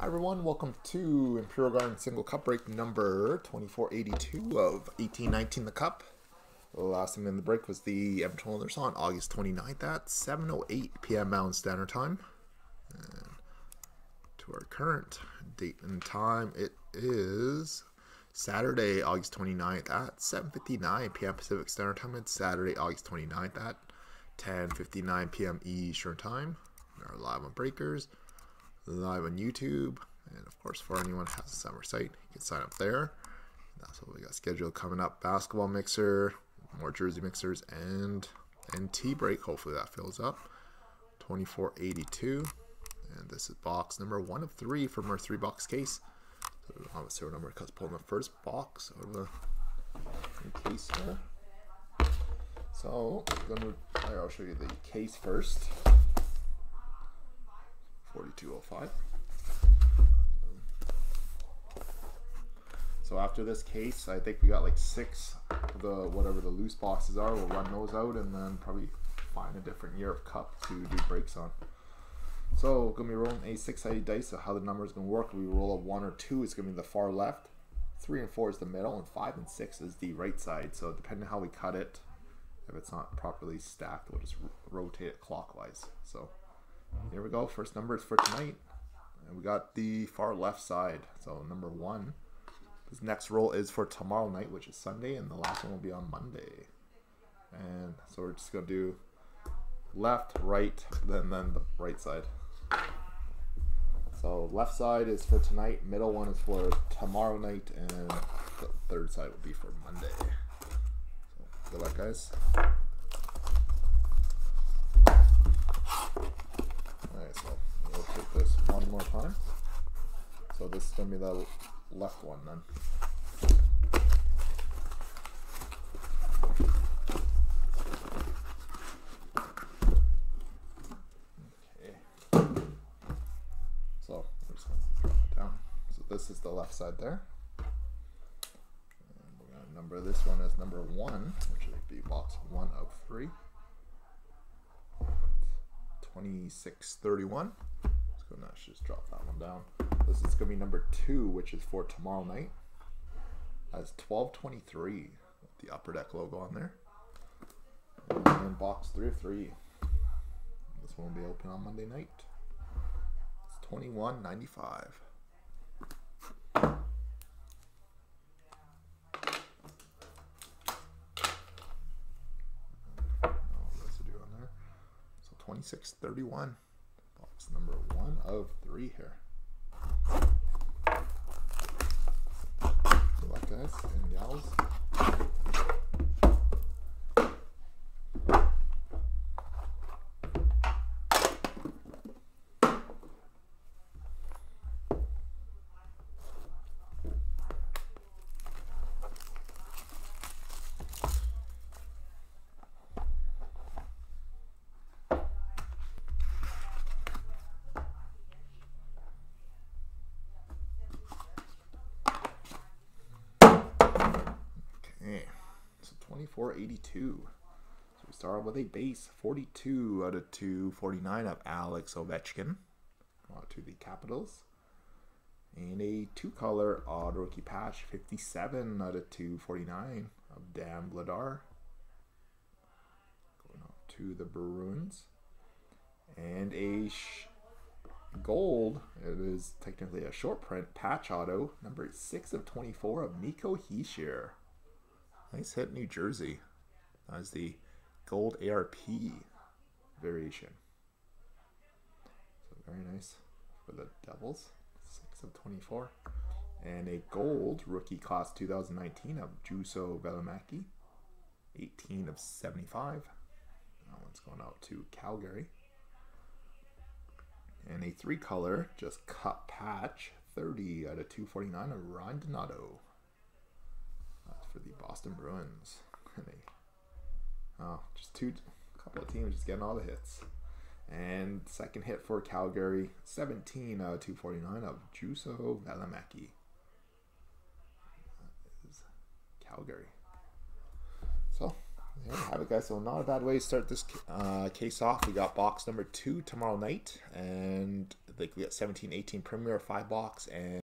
Hi everyone, welcome to Imperial Garden Single Cup break number 2482 of 1819 the Cup. The last time in the break was the Edmonton Oilers on August 29th at 7.08 p.m. Mountain Standard Time. And to our current date and time, it is Saturday, August 29th at 7.59 p.m. Pacific Standard Time. It's Saturday, August 29th at 10.59 p.m. Eastern Time. We are live on Breakers live on YouTube. And of course, for anyone who has a summer site, you can sign up there. That's what we got scheduled coming up. Basketball mixer, more jersey mixers, and NT break. Hopefully that fills up. 2482. And this is box number one of three from our three box case. So we don't have a serial number because pulling the first box out of the case here. So I'll show you the case first. 4205. So after this case, I think we got like six of the whatever the loose boxes are. We'll run those out and then probably find a different year of cup to do breaks on. So gonna be rolling a six-sided dice. So how the number is gonna work? We roll a one or two. It's gonna be the far left. Three and four is the middle, and five and six is the right side. So depending on how we cut it, if it's not properly stacked, we'll just rotate it clockwise. So here we go. First number is for tonight. And we got the far left side. So number one. This next roll is for tomorrow night, which is Sunday, and the last one will be on Monday. And so we're just gonna do left, right, then then the right side. So left side is for tonight, middle one is for tomorrow night, and the third side will be for Monday. So good luck, guys. Alright, so we'll take this one more. So this is going to be the left one then. Okay. So we're just going to it down. So this is the left side there. And we're going to number this one as number one, which would be box one of three. 2631. Go now, just drop that one down. This is going to be number two, which is for tomorrow night. That's 1223 with the upper deck logo on there. And box three of three. This one will be open on Monday night. It's 2195. residue on there. So 2631. Box number one of three here. Good luck, guys and gals. Okay, so 2482. So we start with a base 42 out of 249 of Alex Ovechkin. To the Capitals. And a two color odd rookie patch 57 out of 249 of Dan Vladar. Going on to the Bruins. And a gold. It is technically a short print patch auto, number 6 of 24 of Nico Hischier. Nice hit, New Jersey. That is the gold ARP variation. So very nice for the Devils. 6 of 24. And a gold rookie class 2019 of Juuso Valimaki. 18 of 75. That one's going out to Calgary. And a three color, just cut patch, 30 out of 249 of Ryan Donato. For the Boston Bruins. Oh, just two, a couple of teams just getting all the hits. And second hit for Calgary, 17 out of 249 of Juuso Valimaki. Calgary. So, there you have it, guys. So, not a bad way to start this uh, case off. We got box number two tomorrow night, and Like we got 17, 18 Premier five box and